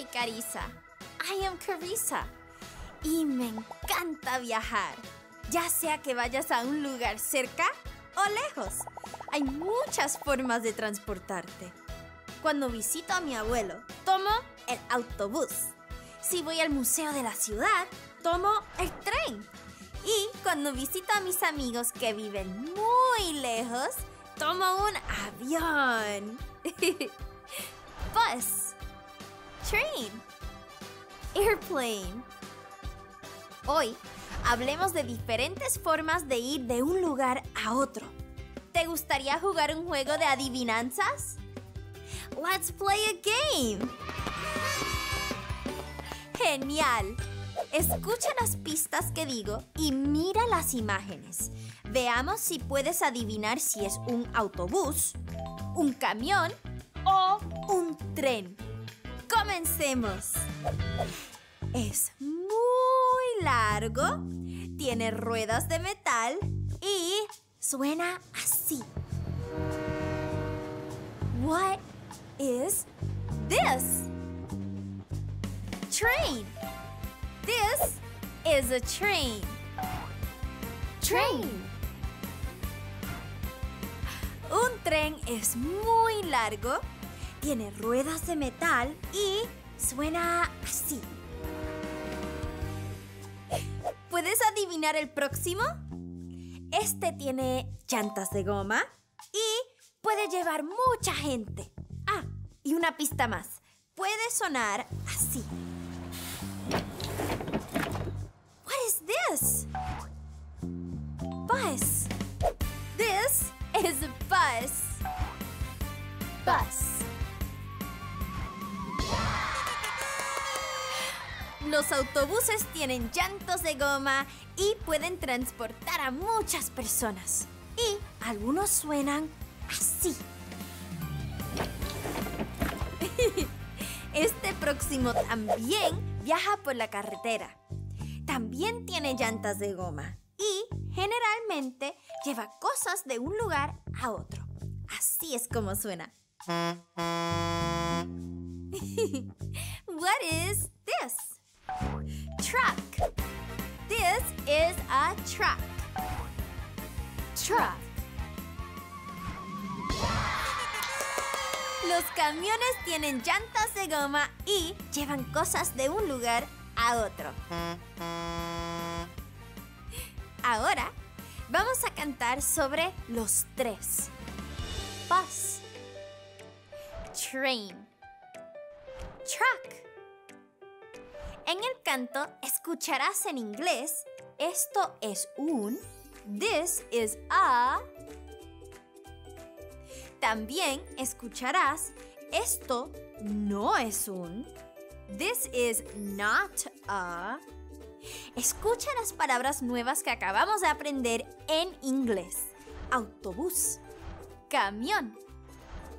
soy Carissa. I am Carissa. Y me encanta viajar. Ya sea que vayas a un lugar cerca o lejos. Hay muchas formas de transportarte. Cuando visito a mi abuelo, tomo el autobús. Si voy al museo de la ciudad, tomo el tren. Y cuando visito a mis amigos que viven muy lejos, tomo un avión. Bus. Train. Airplane. Hoy hablemos de diferentes formas de ir de un lugar a otro. ¿Te gustaría jugar un juego de adivinanzas? Let's play a game. Genial. Escucha las pistas que digo y mira las imágenes. Veamos si puedes adivinar si es un autobús, un camión o un tren. Comencemos. Es muy largo, tiene ruedas de metal y suena así. What is this? Train. This is a train. Train. Un tren es muy largo, tiene ruedas de metal y suena así. ¿Puedes adivinar el próximo? Este tiene llantas de goma y puede llevar mucha gente. Ah, y una pista más. Puede sonar así. What is this? Bus. This is a bus. Bus. Los autobuses tienen llantos de goma y pueden transportar a muchas personas. Y algunos suenan así. Este próximo también viaja por la carretera. También tiene llantas de goma y generalmente lleva cosas de un lugar a otro. Así es como suena. What is this? Truck. This is a truck. Truck. Los camiones tienen llantas de goma y llevan cosas de un lugar a otro. Ahora vamos a cantar sobre los tres. Bus. Train. En el canto escucharás en inglés esto es un, this is a. También escucharás esto no es un, this is not a. Escucha las palabras nuevas que acabamos de aprender en inglés. Autobús, camión,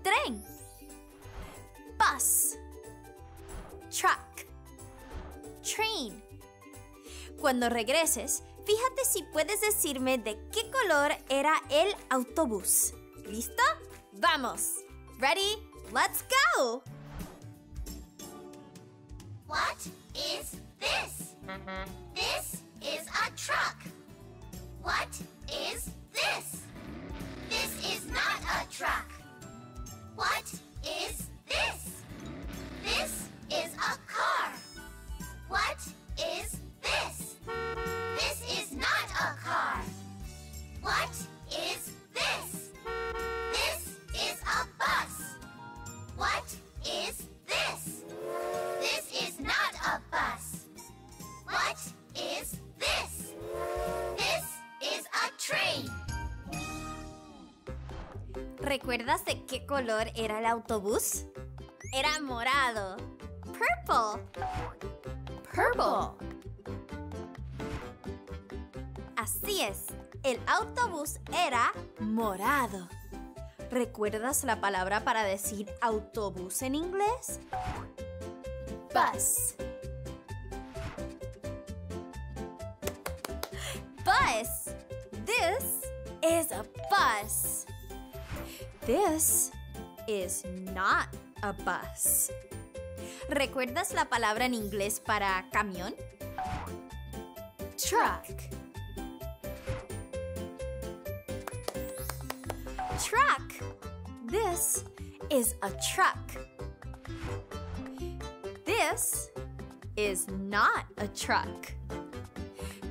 tren, bus, truck, train. Cuando regreses, fíjate si puedes decirme de qué color era el autobús. ¿Listo? ¡Vamos! Ready? Let's go! What is this? This is a truck. What is this? This is not a truck. What is this? This is a car. What is this? This is not a car. What is this? This is a bus. What is this? This is not a bus. What is this? This is a train. ¿Recuerdas de qué color era el autobús? Era morado. Purple. Purple. Así es, el autobús era morado. ¿Recuerdas la palabra para decir autobús en inglés? Bus. Bus. This is a bus. This is not a bus. ¿Recuerdas la palabra en inglés para camión? Truck. Truck. This is a truck. This is not a truck.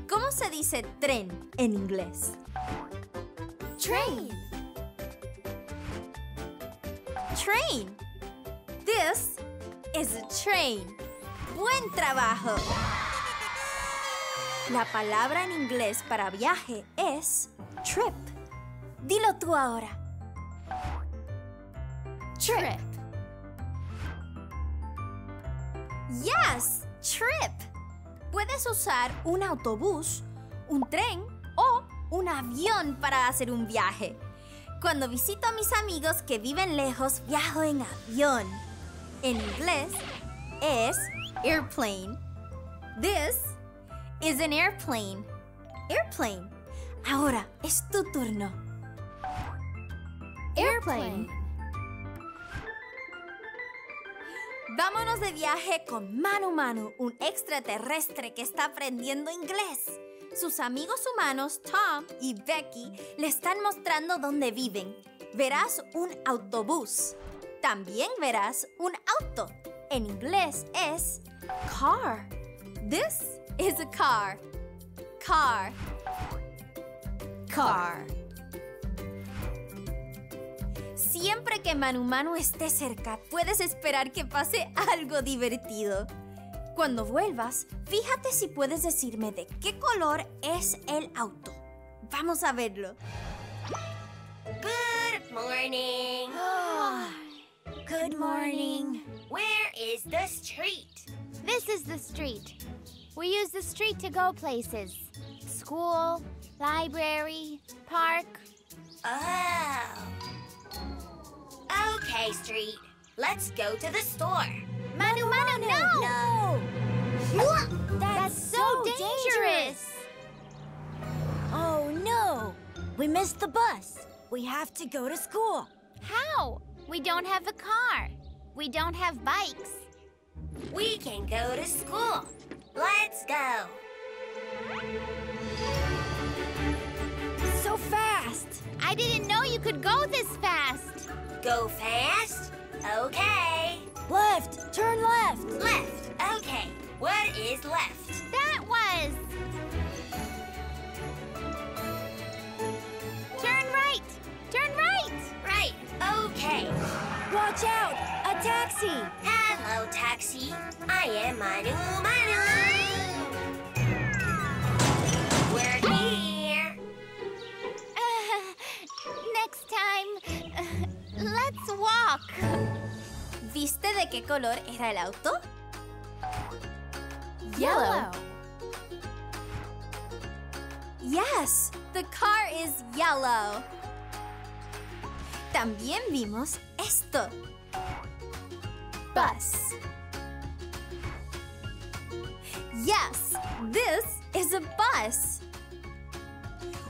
¿Cómo se dice tren en inglés? Train. Train. This a train. Buen trabajo. La palabra en inglés para viaje es trip. Dilo tú ahora. Trip. Yes, trip. Puedes usar un autobús, un tren o un avión para hacer un viaje. Cuando visito a mis amigos que viven lejos, viajo en avión. En inglés es airplane. This is an airplane. Airplane. Ahora es tu turno. Airplane. Vámonos de viaje con Manu Manu, un extraterrestre que está aprendiendo inglés. Sus amigos humanos, Tom y Becky, le están mostrando dónde viven. Verás un autobús. También verás un auto. En inglés es car. This is a car. Car. Car. Siempre que Manu Manu esté cerca, puedes esperar que pase algo divertido. Cuando vuelvas, fíjate si puedes decirme de qué color es el auto. Vamos a verlo. Good morning. Good morning. Where is the street? This is the street. We use the street to go places. School, library, park. Oh. Okay, street. Let's go to the store. Manu Manu, no! No! That's so dangerous! Oh no! We missed the bus. We have to go to school. How? We don't have a car. We don't have bikes. We can go to school. Let's go. So fast! I didn't know you could go this fast. Go fast? Okay. Left! Turn left! Left. Okay. What is left? That was. Turn right! Turn right! Right. Okay. Watch out! A taxi! Hello, taxi. I am Manu Manu. We're here. next time, let's walk. ¿Viste de qué color era el auto? Yellow. Yes, the car is yellow. También vimos esto. Bus. Yes, this is a bus.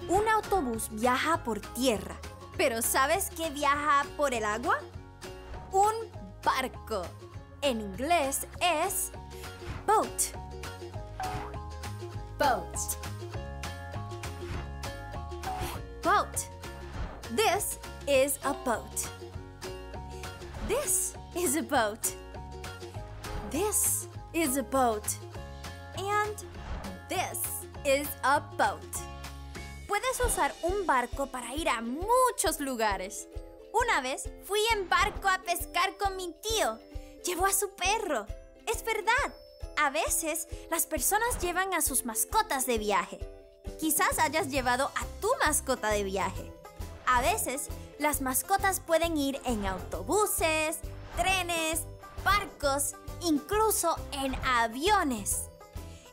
Un autobús viaja por tierra, pero ¿sabes qué viaja por el agua? Un barco. En inglés es boat. Boat. Boat. This is a boat. This is a boat. This is a boat. And this is a boat. Puedes usar un barco para ir a muchos lugares. Una vez fui en barco a pescar con mi tío. Llevó a su perro. Es verdad. A veces las personas llevan a sus mascotas de viaje. Quizás hayas llevado a tu mascota de viaje. A veces las mascotas pueden ir en autobuses, trenes, barcos, incluso en aviones.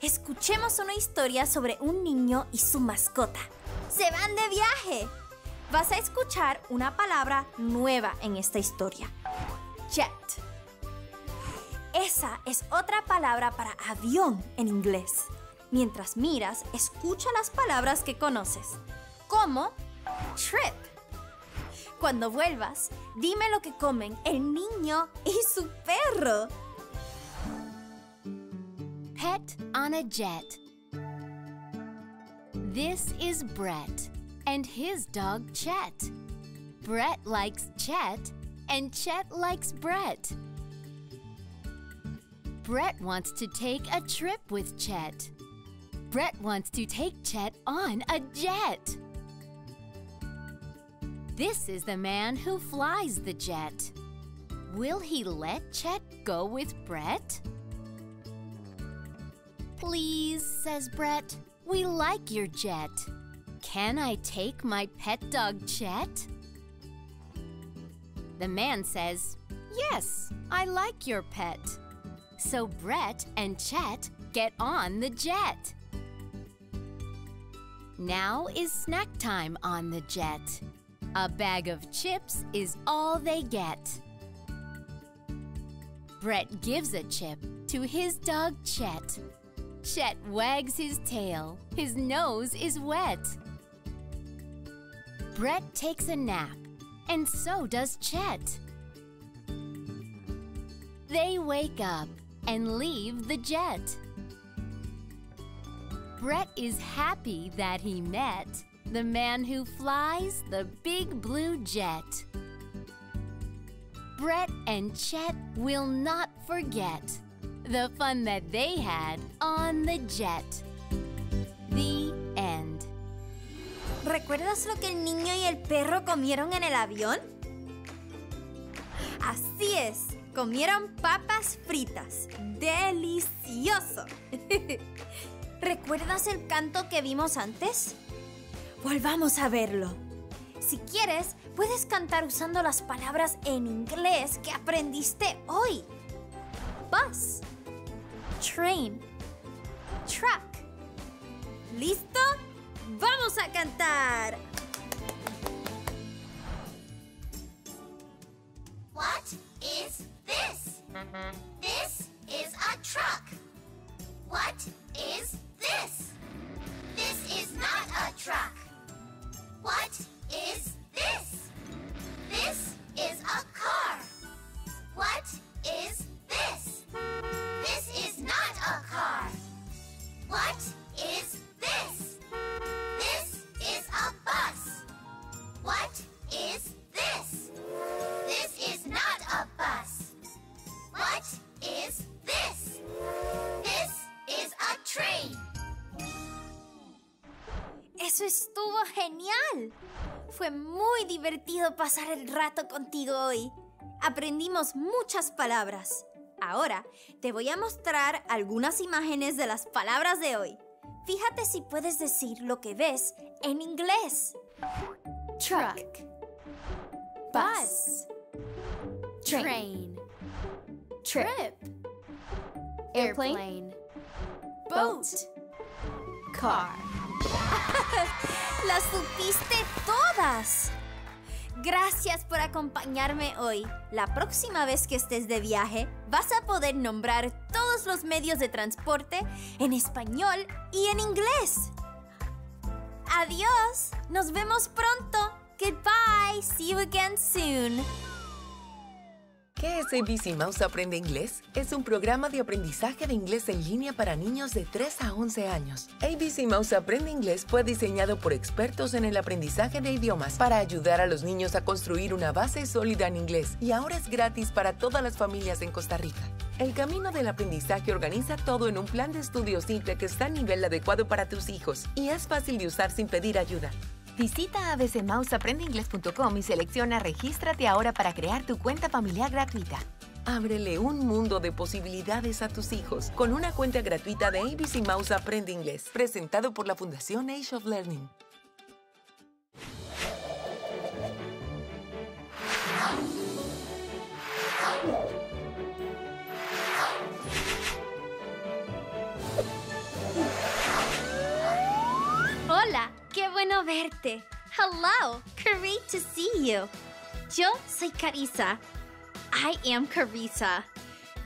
Escuchemos una historia sobre un niño y su mascota. Se van de viaje. Vas a escuchar una palabra nueva en esta historia. Jet. Esa es otra palabra para avión en inglés. Mientras miras, escucha las palabras que conoces, como trip. Cuando vuelvas, dime lo que comen el niño y su perro. Pet on a jet. This is Brett and his dog Chet. Brett likes Chet and Chet likes Brett. Brett wants to take a trip with Chet. Brett wants to take Chet on a jet. This is the man who flies the jet. Will he let Chet go with Brett? Please, says Brett. We like your jet. Can I take my pet dog Chet? The man says, Yes, I like your pet. So Brett and Chet get on the jet. Now is snack time on the jet. A bag of chips is all they get. Brett gives a chip to his dog Chet. Chet wags his tail. His nose is wet. Brett takes a nap, and so does Chet. They wake up and leave the jet. Brett is happy that he met the man who flies the big blue jet. Brett and Chet will not forget the fun that they had on the jet. The end. ¿Recuerdas lo que el niño y el perro comieron en el avión? Así es, comieron papas fritas. ¡Delicioso! ¿Recuerdas el canto que vimos antes? Volvamos a verlo. Si quieres, puedes cantar usando las palabras en inglés que aprendiste hoy. Bus, train, truck. ¿Listo? ¡Vamos a cantar! What is this? This is a truck. What is this? This is not a truck. What is Fue muy divertido pasar el rato contigo hoy. Aprendimos muchas palabras. Ahora te voy a mostrar algunas imágenes de las palabras de hoy. Fíjate si puedes decir lo que ves en inglés. Truck. Bus. Train. Trip. Airplane. Boat. Car. ¡Las supiste todas! Gracias por acompañarme hoy. La próxima vez que estés de viaje, vas a poder nombrar todos los medios de transporte en español y en inglés. Adiós. Nos vemos pronto. Goodbye. See you again soon. ¿Qué es ABC Mouse Aprende Inglés? Es un programa de aprendizaje de inglés en línea para niños de 3 a 11 años. ABC Mouse Aprende Inglés fue diseñado por expertos en el aprendizaje de idiomas para ayudar a los niños a construir una base sólida en inglés y ahora es gratis para todas las familias en Costa Rica. El camino del aprendizaje organiza todo en un plan de estudio simple que está a nivel adecuado para tus hijos y es fácil de usar sin pedir ayuda. Visita abcmouseaprendeinglés.com y selecciona Regístrate ahora para crear tu cuenta familiar gratuita. Ábrele un mundo de posibilidades a tus hijos con una cuenta gratuita de ABC Mouse Aprende Inglés, presentado por la Fundación Age of Learning. Bueno verte. Hello, great to see you. Yo soy Carissa. I am Carissa.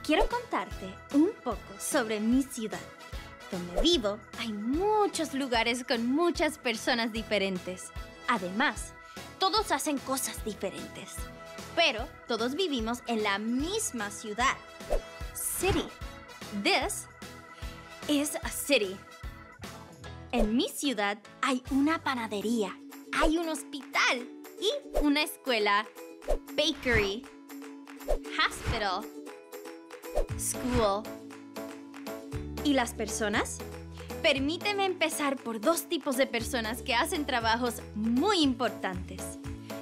Quiero contarte un poco sobre mi ciudad. Donde vivo hay muchos lugares con muchas personas diferentes. Además, Todos hacen cosas diferentes, pero todos vivimos en la misma ciudad. City. This is a city. En mi ciudad hay una panadería, hay un hospital y una escuela, bakery, hospital, school. ¿Y las personas? Permíteme empezar por dos tipos de personas que hacen trabajos muy importantes.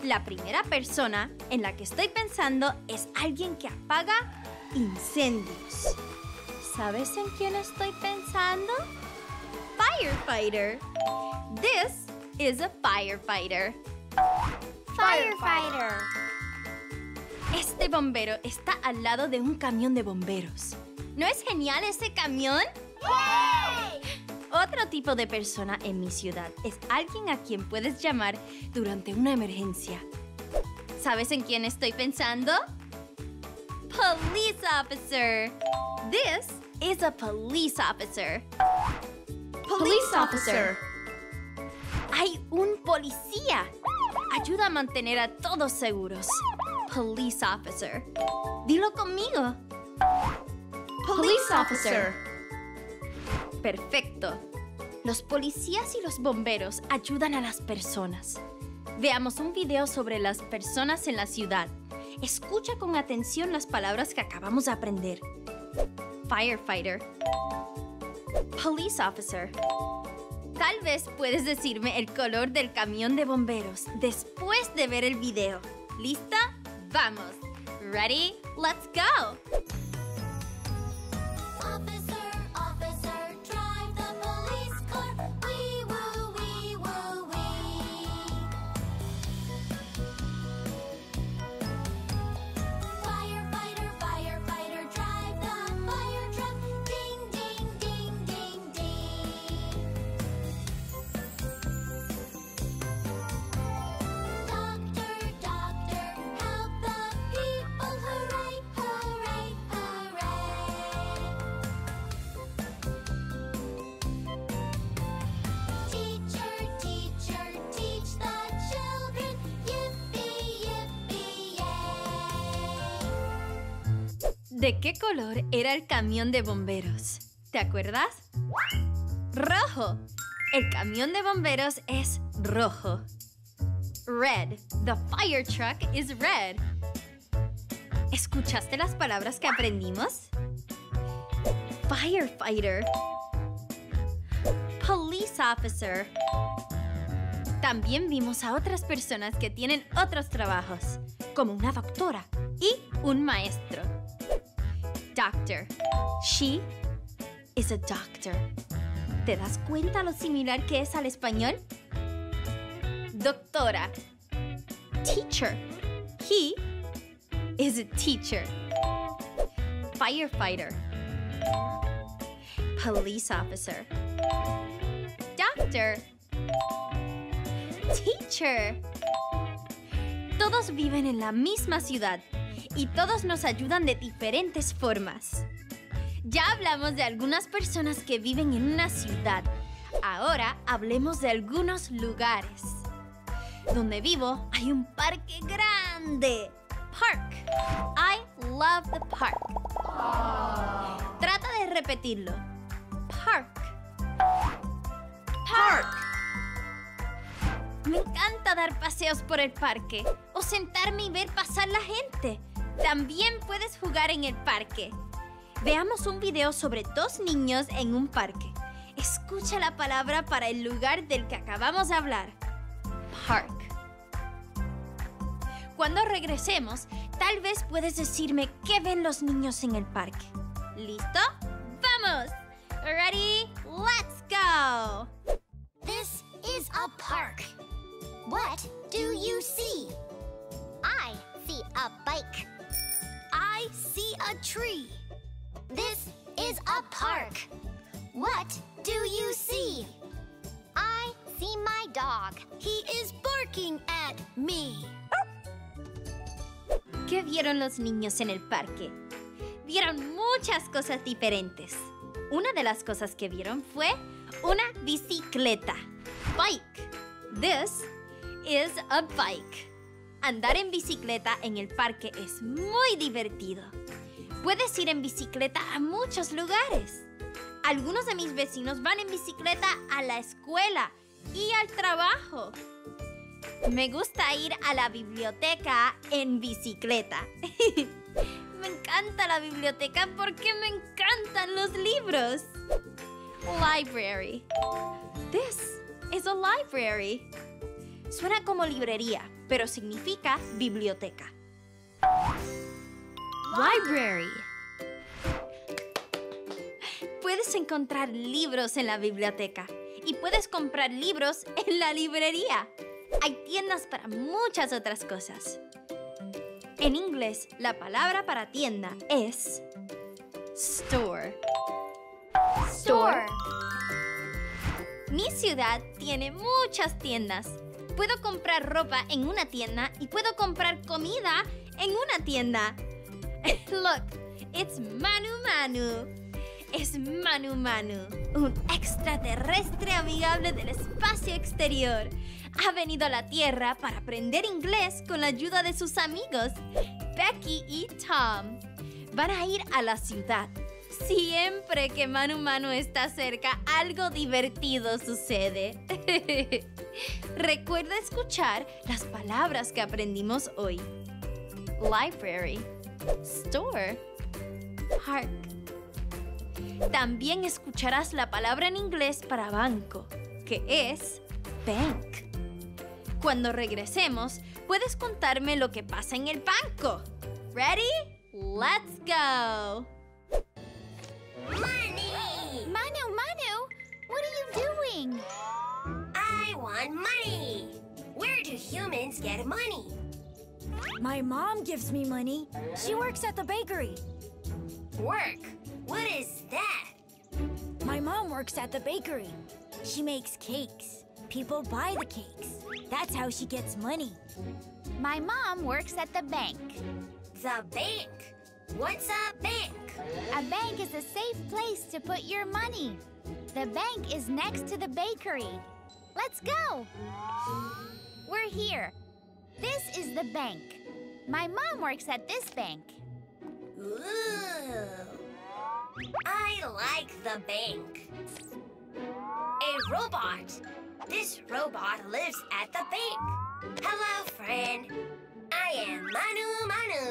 La primera persona en la que estoy pensando es alguien que apaga incendios. ¿Sabes en quién estoy pensando? Firefighter. This is a firefighter. Firefighter. Este bombero está al lado de un camión de bomberos. ¿No es genial ese camión? Otro tipo de persona en mi ciudad es alguien a quien puedes llamar durante una emergencia. ¿Sabes en quién estoy pensando? Police officer. This is a police officer. Police officer. Hay un policía. Ayuda a mantener a todos seguros. Police officer. Dilo conmigo. Police officer. Perfecto. Los policías y los bomberos ayudan a las personas. Veamos un video sobre las personas en la ciudad. Escucha con atención las palabras que acabamos de aprender. Firefighter. Police officer. Tal vez puedes decirme el color del camión de bomberos después de ver el video. ¿Lista? Vamos. Ready? Let's go. ¿De qué color era el camión de bomberos? ¿Te acuerdas? Rojo. El camión de bomberos es rojo. Red. The fire truck is red. ¿Escuchaste las palabras que aprendimos? Firefighter. Police officer. También vimos a otras personas que tienen otros trabajos, como una doctora y un maestro. Doctor. She is a doctor. ¿Te das cuenta lo similar que es al español? Doctora. Teacher. He is a teacher. Firefighter. Police officer. Doctor. Teacher. Todos viven en la misma ciudad y todos nos ayudan de diferentes formas. Ya hablamos de algunas personas que viven en una ciudad. Ahora hablemos de algunos lugares. Donde vivo hay un parque grande. Park. I love the park. Trata de repetirlo. Park. Park. Me encanta dar paseos por el parque o sentarme y ver pasar la gente. También puedes jugar en el parque. Veamos un video sobre dos niños en un parque. Escucha la palabra para el lugar del que acabamos de hablar. Park. Cuando regresemos, tal vez puedes decirme qué ven los niños en el parque. ¿Listo? ¡Vamos! Ready? Let's go! This is a park. What do you see? I see a bike. I see a tree. This is a park. What do you see? I see my dog. He is barking at me. ¿Qué vieron los niños en el parque? Vieron muchas cosas diferentes. Una de las cosas que vieron fue una bicicleta. Bike. This is a bike. Andar en bicicleta en el parque es muy divertido. Puedes ir en bicicleta a muchos lugares. Algunos de mis vecinos van en bicicleta a la escuela y al trabajo. Me gusta ir a la biblioteca en bicicleta. me encanta la biblioteca porque me encantan los libros. Library. This is a library. Suena como librería, pero significa biblioteca. Library. Puedes encontrar libros en la biblioteca y puedes comprar libros en la librería. Hay tiendas para muchas otras cosas. En inglés, la palabra para tienda es store. Store. Mi ciudad tiene muchas tiendas. Puedo comprar ropa en una tienda y puedo comprar comida en una tienda. Look, it's Manu Manu. Es Manu Manu, un extraterrestre amigable del espacio exterior. Ha venido a la Tierra para aprender inglés con la ayuda de sus amigos, Becky y Tom. Van a ir a la ciudad. Siempre que Manu Manu está cerca, algo divertido sucede. Recuerda escuchar las palabras que aprendimos hoy. Library, store, park. También escucharás la palabra en inglés para banco, que es bank. Cuando regresemos, puedes contarme lo que pasa en el banco. ¿Ready? Let's go. Money! Manu, Manu, what are you doing? Humans get money? My mom gives me money. She works at the bakery. Work? What is that? My mom works at the bakery. She makes cakes. People buy the cakes. That's how she gets money. My mom works at the bank. The bank. What's a bank? A bank is a safe place to put your money. The bank is next to the bakery. Let's go. Here. This is the bank. My mom works at this bank. Ooh. I like the bank. A robot. This robot lives at the bank. Hello, friend. I am Manu Manu.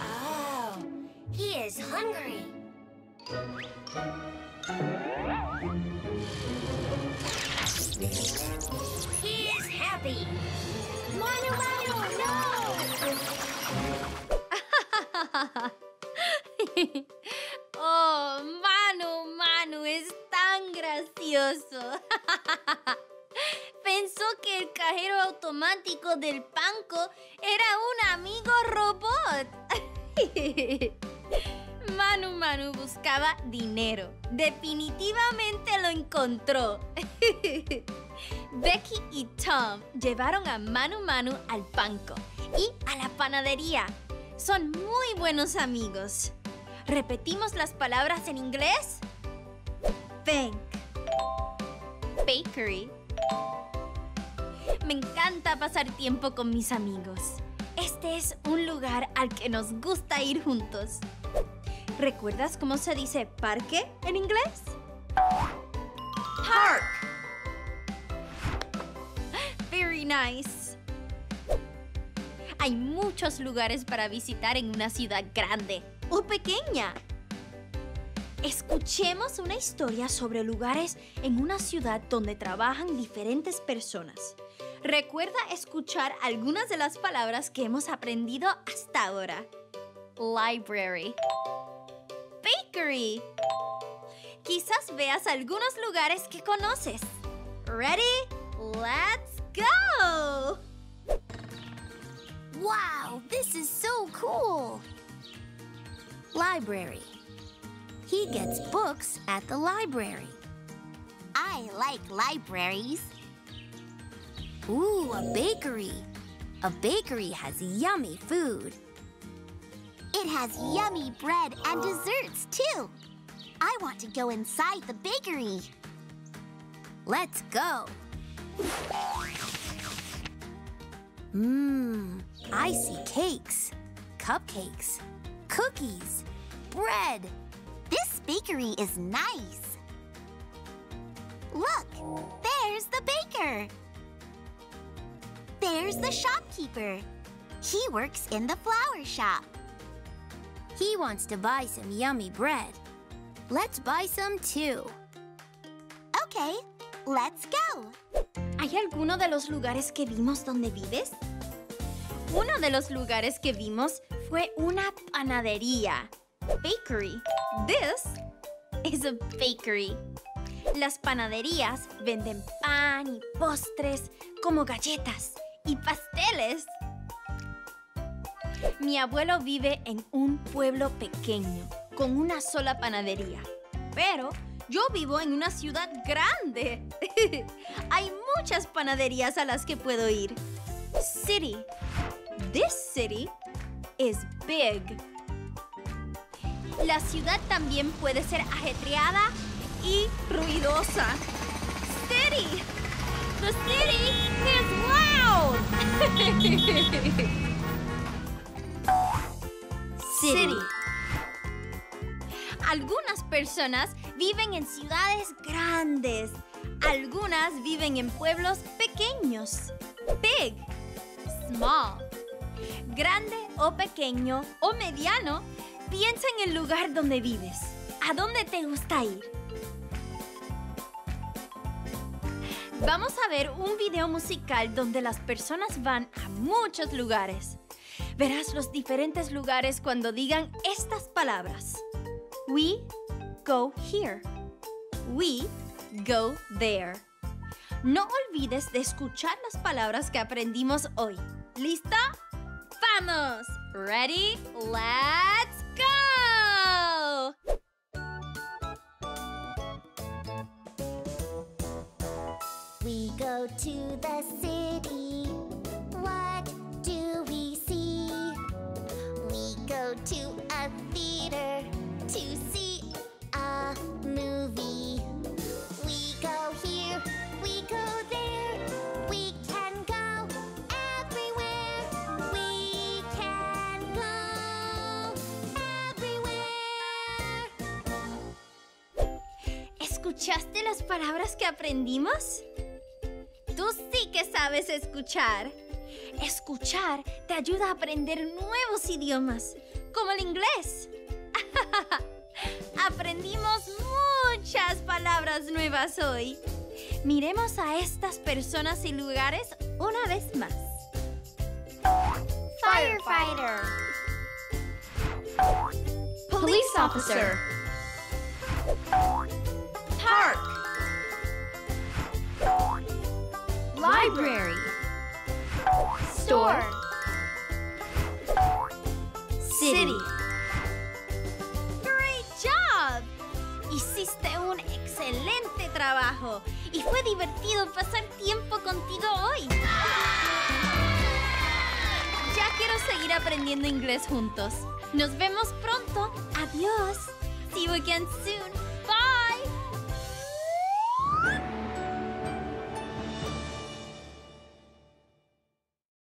Oh, he is hungry. He is happy. Manu Manu, no! oh, Manu, Manu, es tan gracioso. Pensó que el cajero automático del banco era un amigo robot. Manu Manu buscaba dinero. Definitivamente lo encontró. Becky y Tom llevaron a Manu Manu al banco y a la panadería. Son muy buenos amigos. ¿Repetimos las palabras en inglés? Bank. Bakery. Me encanta pasar tiempo con mis amigos. Este es un lugar al que nos gusta ir juntos. ¿Recuerdas cómo se dice parque en inglés? Park. Very nice. Hay muchos lugares para visitar en una ciudad grande o pequeña. Escuchemos una historia sobre lugares en una ciudad donde trabajan diferentes personas. Recuerda escuchar algunas de las palabras que hemos aprendido hasta ahora. Library. Bakery. Quizás veas algunos lugares que conoces. Ready? Let's go! Wow, this is so cool! Library. He gets books at the library. I like libraries. Ooh, a bakery. A bakery has yummy food. It has yummy bread and desserts, too. I want to go inside the bakery. Let's go. Mmm, I see cakes, cupcakes, cookies, bread. This bakery is nice. Look, there's the baker. There's the shopkeeper. He works in the flower shop. He wants to buy some yummy bread. Let's buy some too. Okay, let's go. ¿Hay alguno de los lugares que vimos donde vives? Uno de los lugares que vimos fue una panadería. Bakery. This is a bakery. Las panaderías venden pan y postres como galletas y pasteles. Mi abuelo vive en un pueblo pequeño con una sola panadería. Pero yo vivo en una ciudad grande. Hay muchas panaderías a las que puedo ir. City. This city is big. La ciudad también puede ser ajetreada y ruidosa. City. The city is loud. Algunas personas viven en ciudades grandes. Algunas viven en pueblos pequeños. Big. Small. Grande o pequeño o mediano, piensa en el lugar donde vives. ¿A dónde te gusta ir? Vamos a ver un video musical donde las personas van a muchos lugares. Verás los diferentes lugares cuando digan estas palabras. We go here. We go there. No olvides de escuchar las palabras que aprendimos hoy. ¿Lista? ¡Vamos! Ready? Let's go! We go to the city. Palabras que aprendimos? Tú sí que sabes escuchar. Escuchar te ayuda a aprender nuevos idiomas, como el inglés. Aprendimos muchas palabras nuevas hoy. Miremos a estas personas y lugares una vez más. Firefighter. Police officer. Park. Library. Store. City. Great job. Hiciste un excelente trabajo y fue divertido pasar tiempo contigo hoy. Ya quiero seguir aprendiendo inglés juntos. Nos vemos pronto. Adiós. See you again soon.